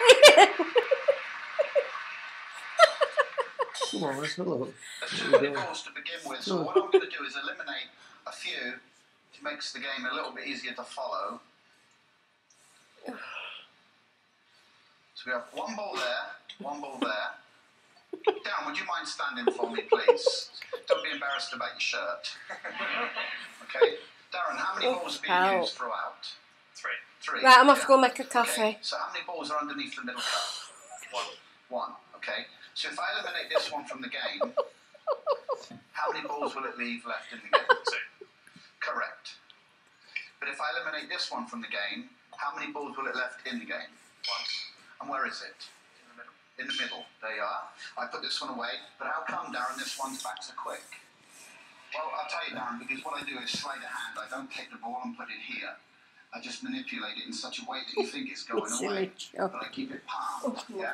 it. Come on, let's have a look. There's too many balls to begin with, so hmm. what I'm going to do is eliminate a few to makes the game a little bit easier to follow. So we have one ball there, one ball there. Darren, would you mind standing for me, please? Don't be embarrassed about your shirt. okay, Darren, how many Oh, balls are being help. used throughout? Three. Three. Right, I'm off to go make a Okay, coffee. so how many balls are underneath the middle cup? One. One. Okay. So if I eliminate this one from the game, how many balls will it leave left in the game? Two. Correct. But if I eliminate this one from the game, how many balls will it left in the game? One. And where is it? In the middle. In the middle. There you are. I put this one away. But how come, Darren, this one's back so quick? Well, I'll tell you, Darren, because what I do is slide of hand. I don't take the ball and put it here. I just manipulate it in such a way that you think it's going Silly away. But I keep it oh. palmed. Yeah.